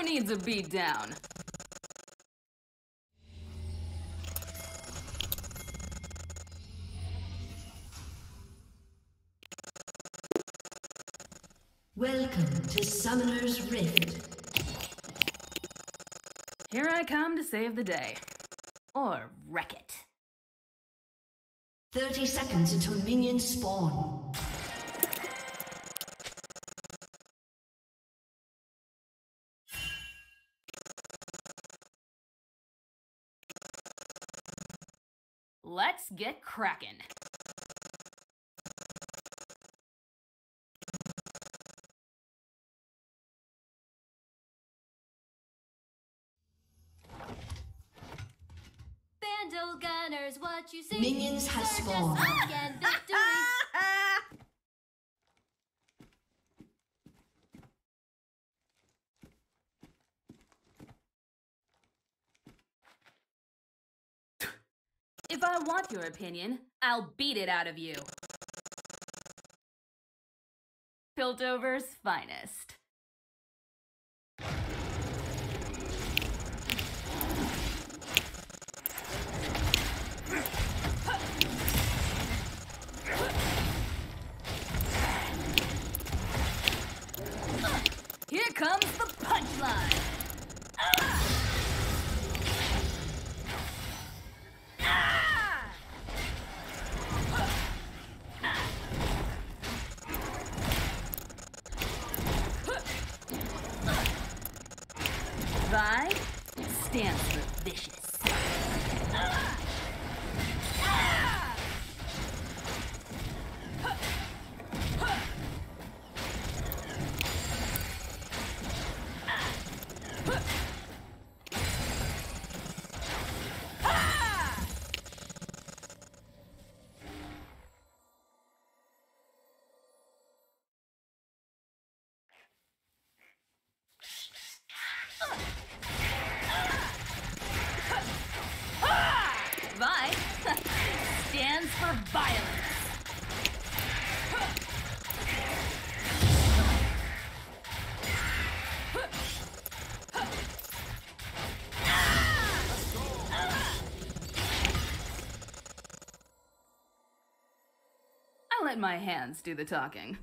Who needs a beat down? Welcome to Summoner's Rift. Here I come to save the day. Or wreck it. 30 seconds until minions spawn. Get cracking. Vandal gunners, what you see? Minions have Surge us spawned. Ah, Your opinion, I'll beat it out of you. Piltover's finest. Here comes the punchline. Vi stands for vicious. Vi stands for violence. I let my hands do the talking.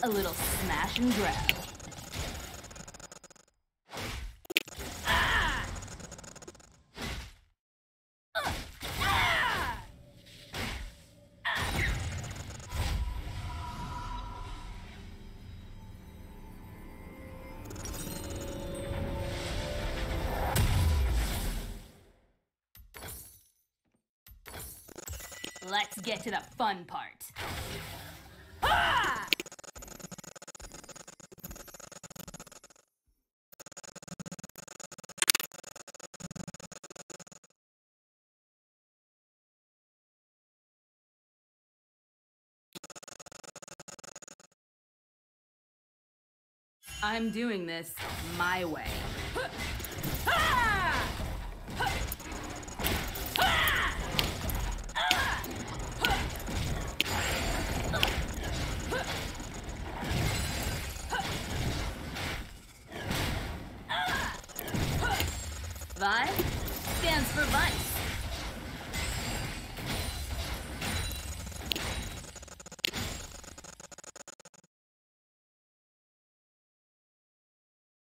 A little smash and grab. Let's get to the fun part. I'm doing this my way. Vi, stands for vice.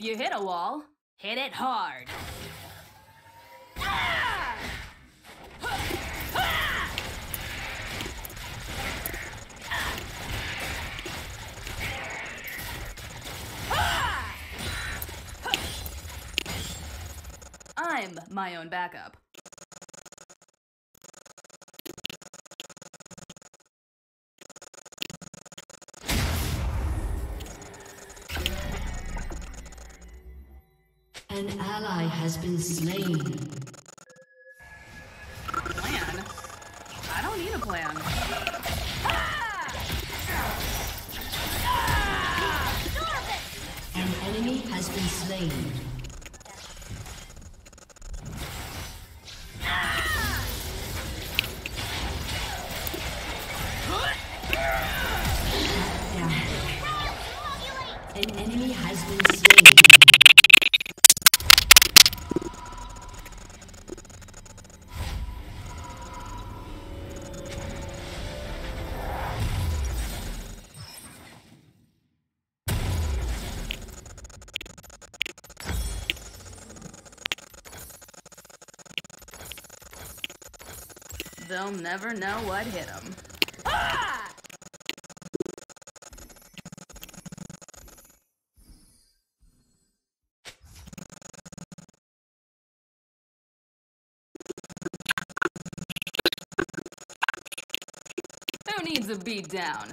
If you hit a wall, hit it hard. I'm my own backup. Ally has been slain. Plan? I don't need a plan. An enemy has been slain. They'll never know what hit them. Who needs a beat down?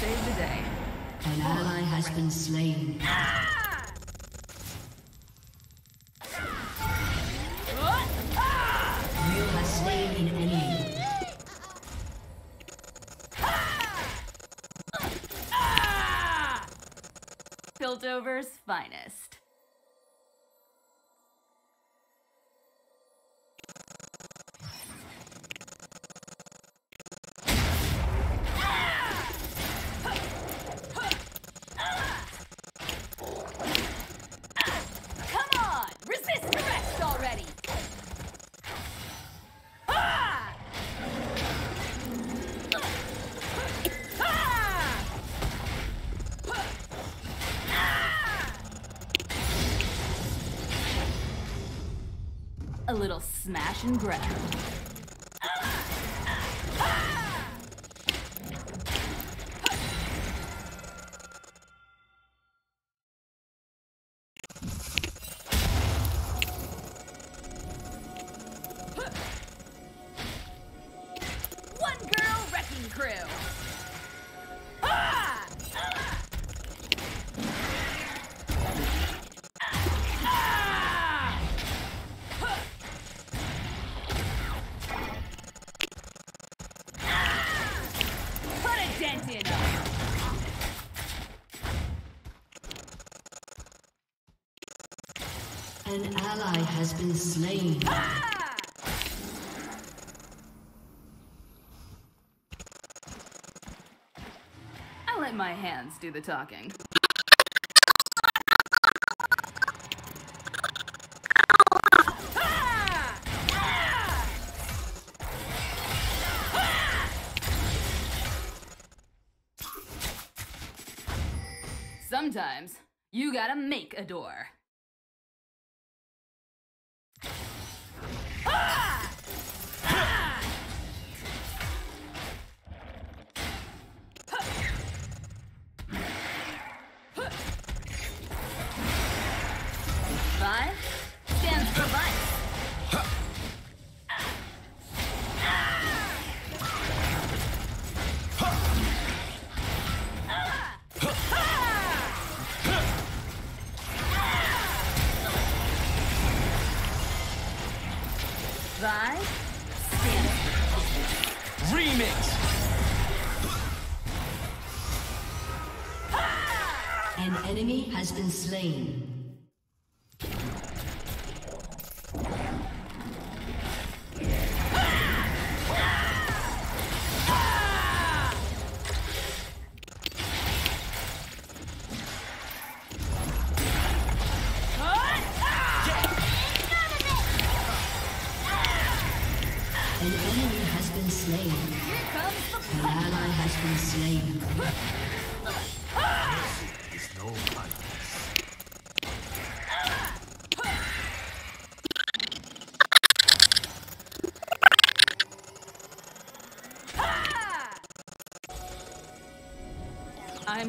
Save the day. An ally has been slain. You have slain an enemy. Piltover's finest. Smash and grab. An ally has been slain. I let my hands do the talking. Sometimes you gotta make a door.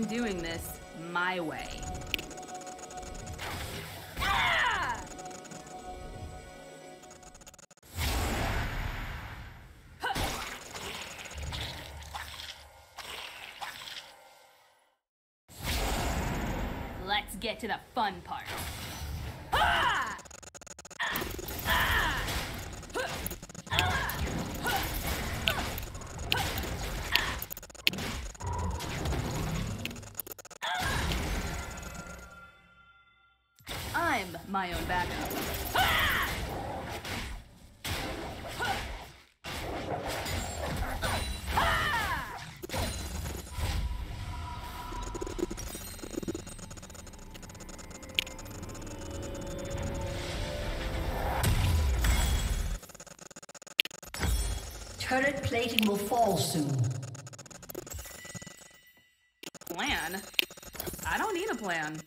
I'm doing this my way. Let's get to the fun part. Turret plating will fall soon. Plan? I don't need a plan.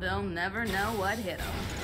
They'll never know what hit them.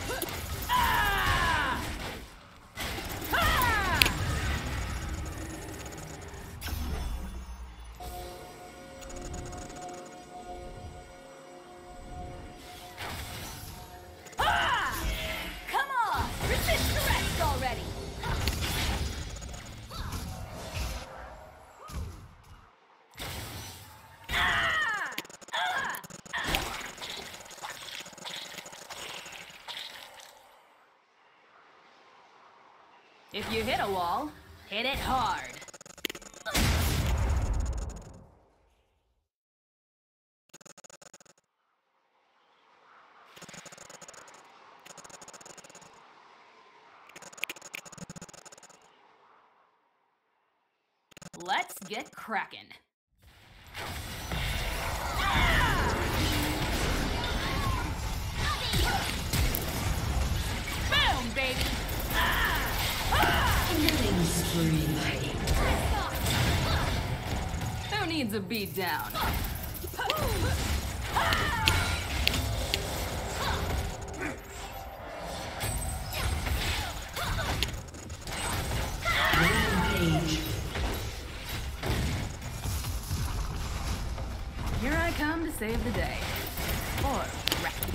You hit a wall, hit it hard. Let's get cracking. Spree. Who needs a beat down? Rampage. Here I come to save the day. Or wreck it.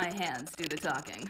my hands do the talking.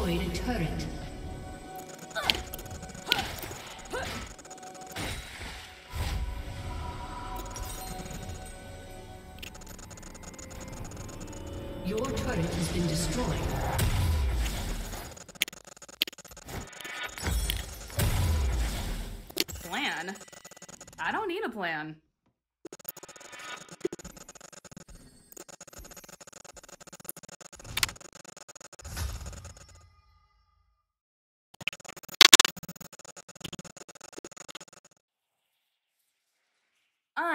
destroyed a turret.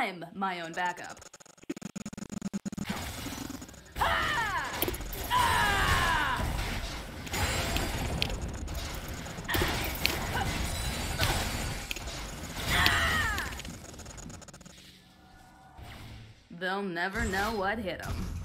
I'm my own backup. They'll never know what hit them.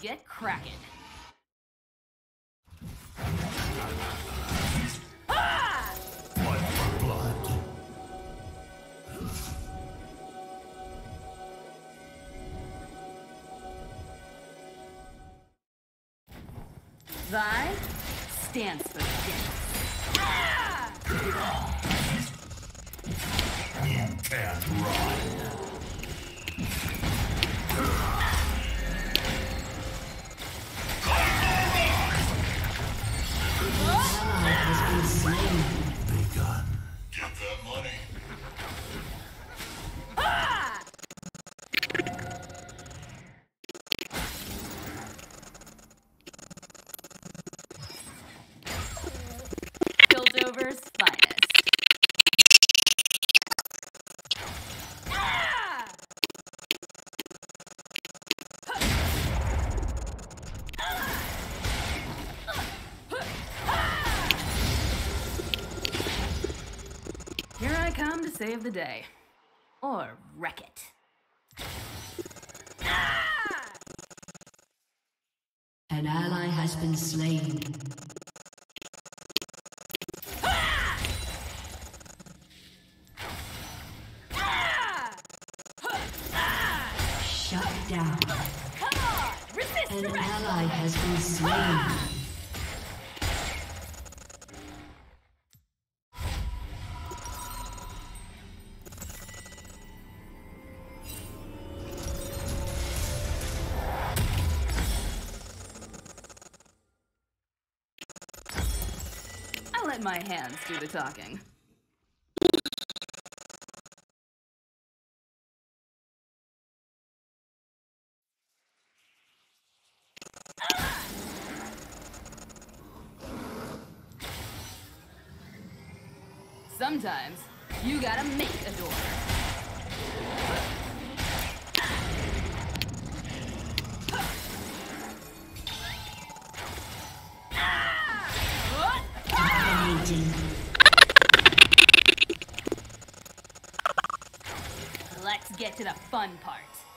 Get cracking! Come to save the day. Or wreck it. An ally has been slain. Hands do the talking. Get to the fun part.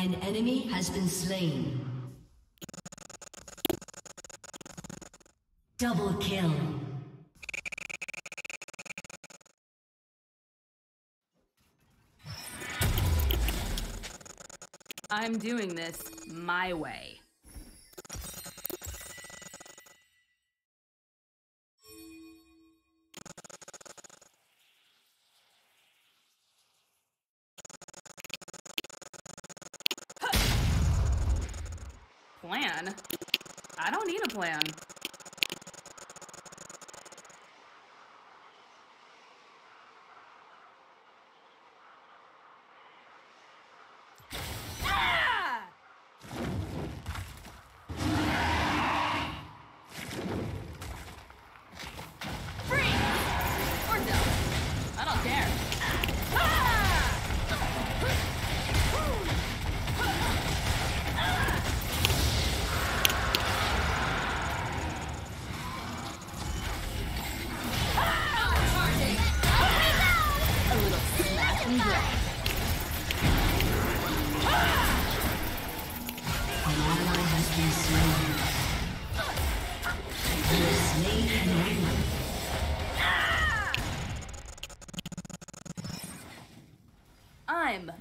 An enemy has been slain. Double kill. I'm doing this my way. Plan? I don't need a plan.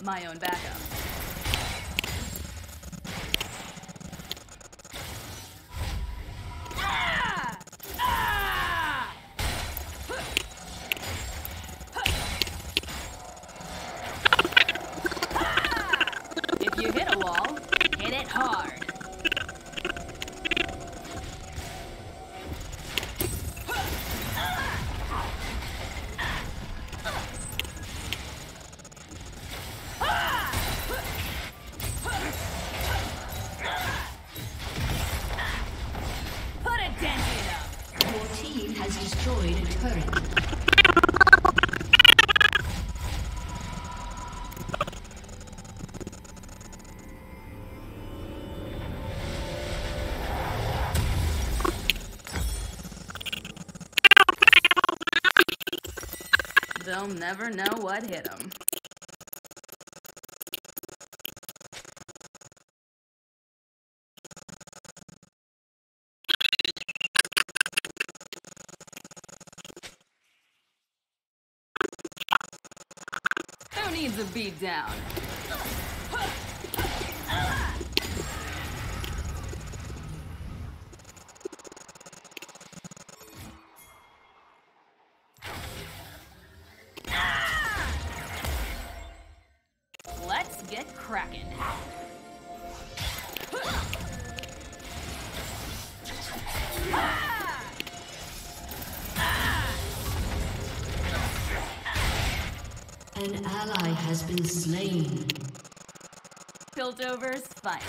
My own backup. Never know what hit them. Who needs a beat down? An ally has been slain. Piltover's fight.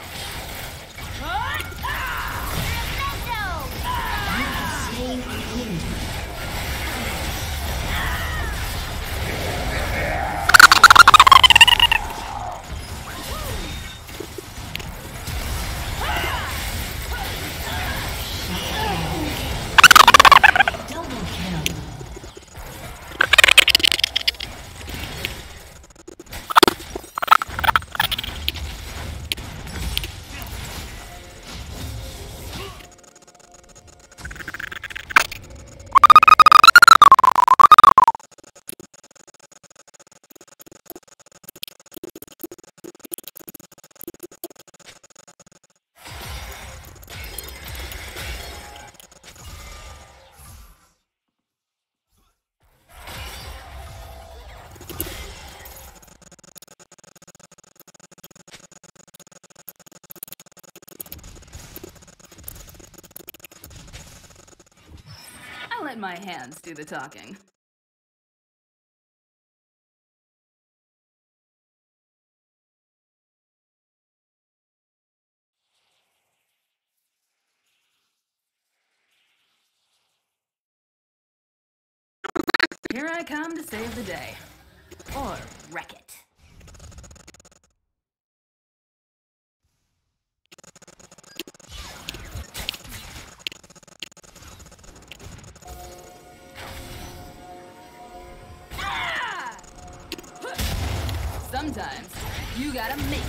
You have slain the let my hands do the talking. Here I come to save the day. Or wreck it. gotta make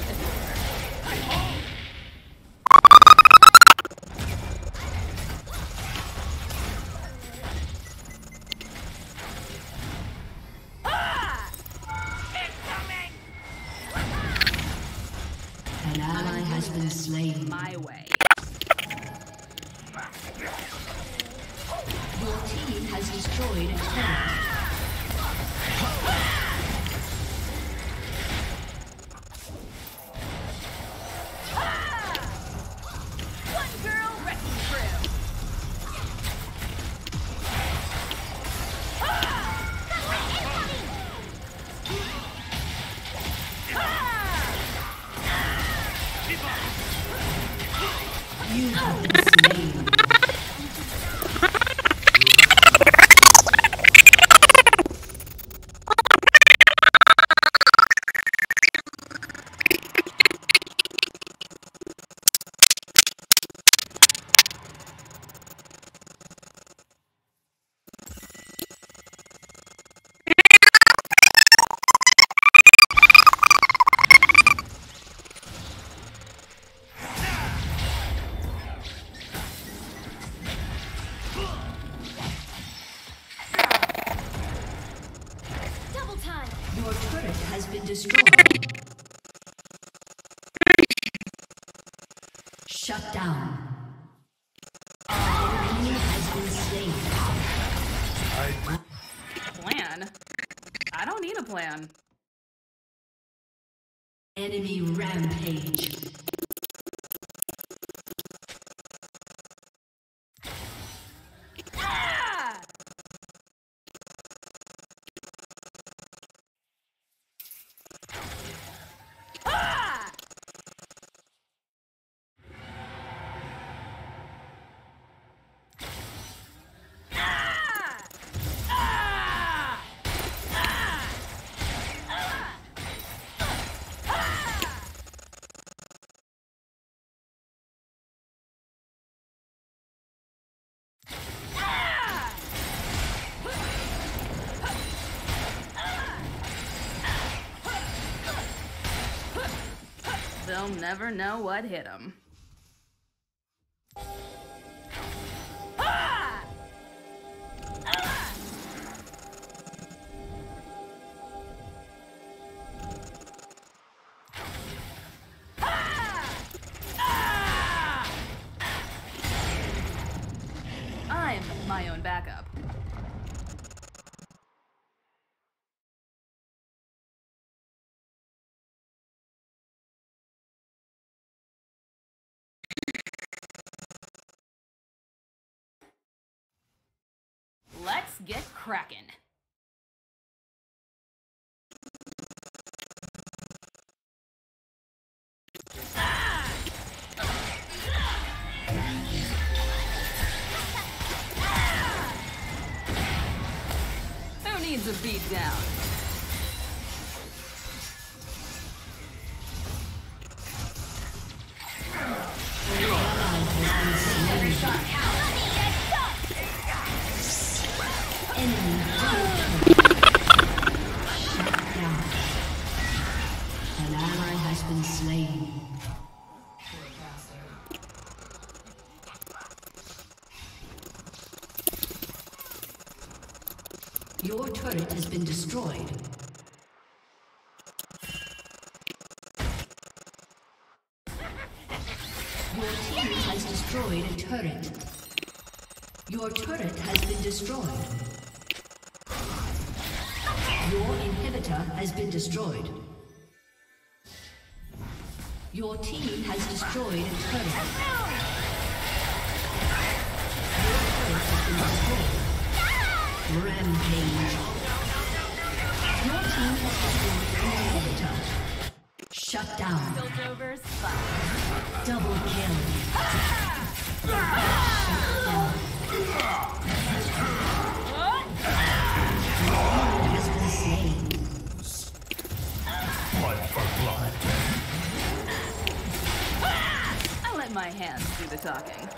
They'll never know what hit them. cracking. Who needs a beat down? Destroyed. Your inhibitor has been destroyed. Your team has destroyed a turret. Your turret has been destroyed. Rampage. Your team has destroyed an inhibitor. Shut down. Double kill. Talking.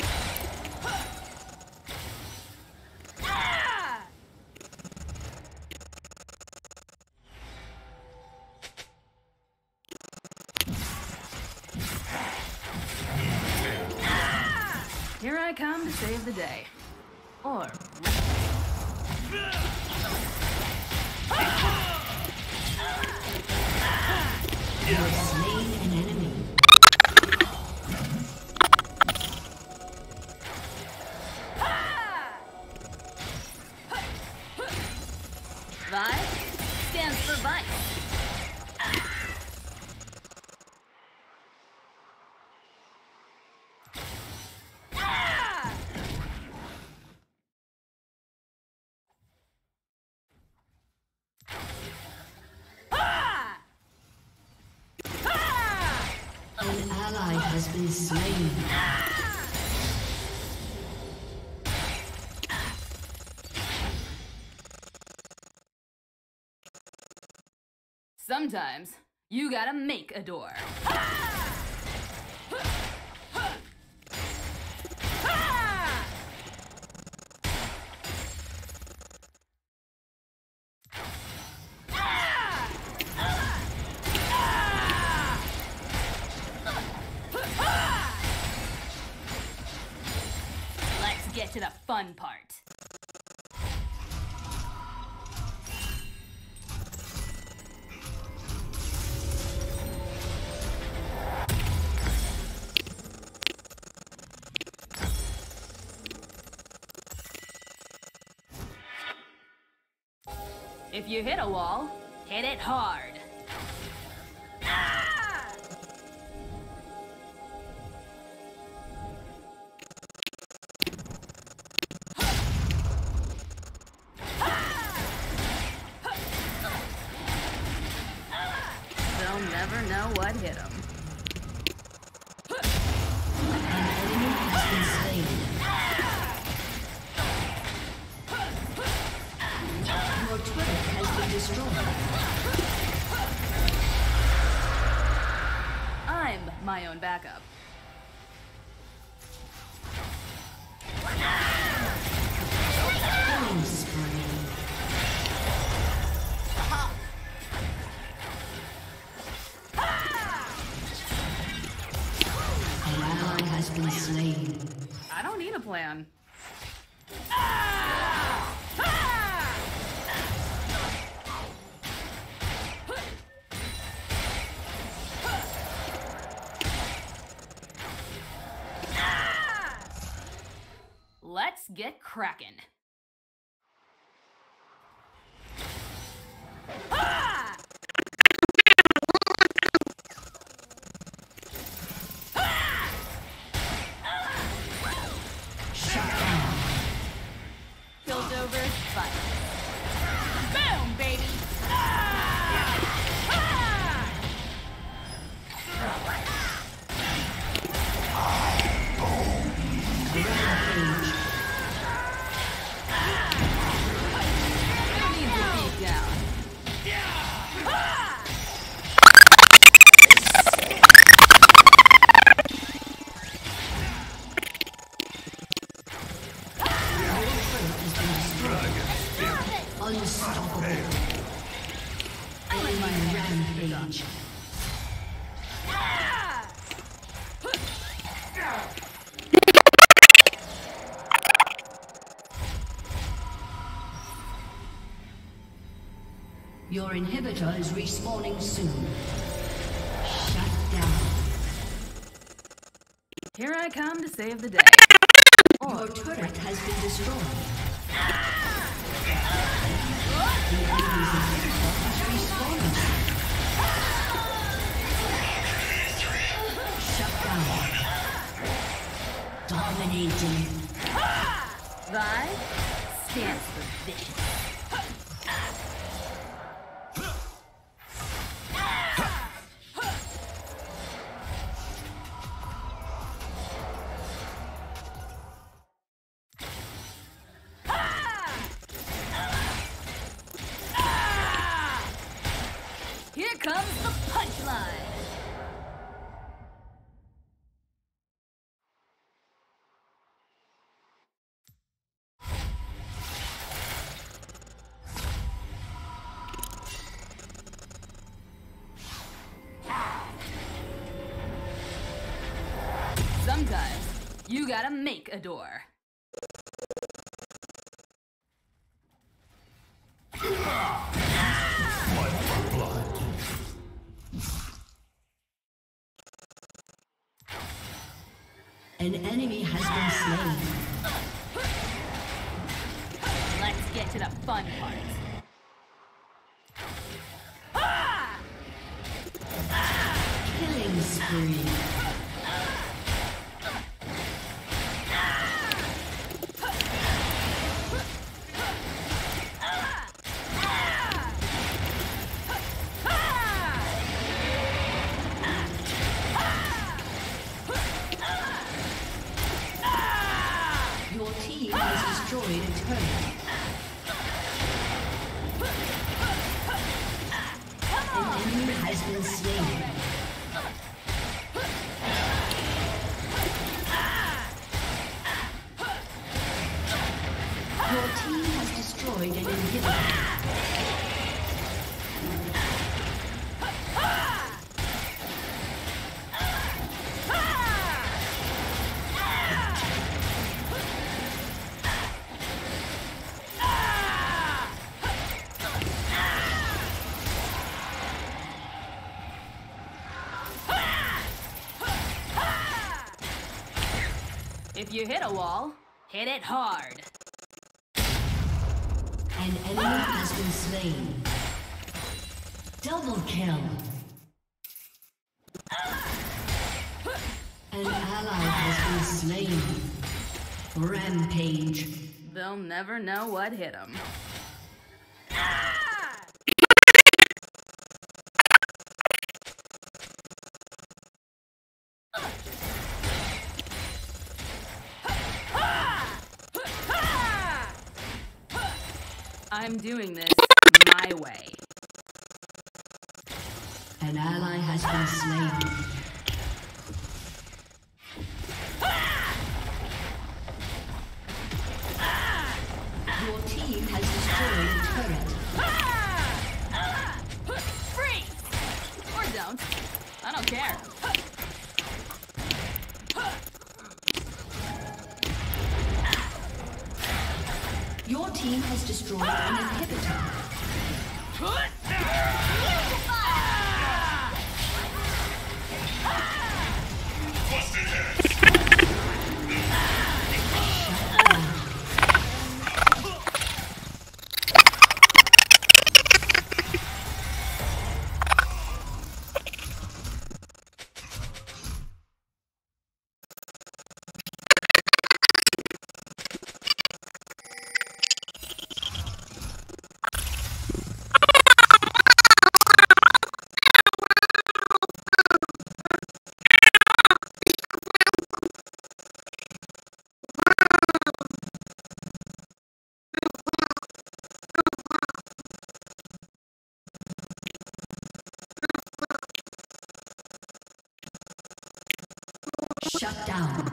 Here I come to save the day. Or Sometimes you gotta make a door. Let's you hit a wall, hit it hard. My own backup. Killing spree. An ally has been slain. I don't need a plan. Get inhibitor is respawning soon. Shut down. Here I come to save the day. Your turret has been destroyed. The enemy's is respawning soon. Shut down. Dominating. Vi stands for vicious. Sometimes you gotta make a door. Destroyed. If you hit a wall, hit it hard. Enemy has been slain. Double kill. An ally has been slain. Rampage. They'll never know what hit them. I'm doing this my way. An ally has been slain. Your team has destroyed a turret. Ah! Ah! Freeze! Or don't. I don't care. Team has destroyed an inhibitor. Shut down.